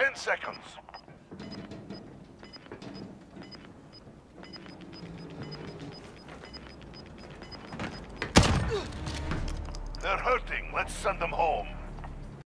Ten seconds. They're hurting. Let's send them home.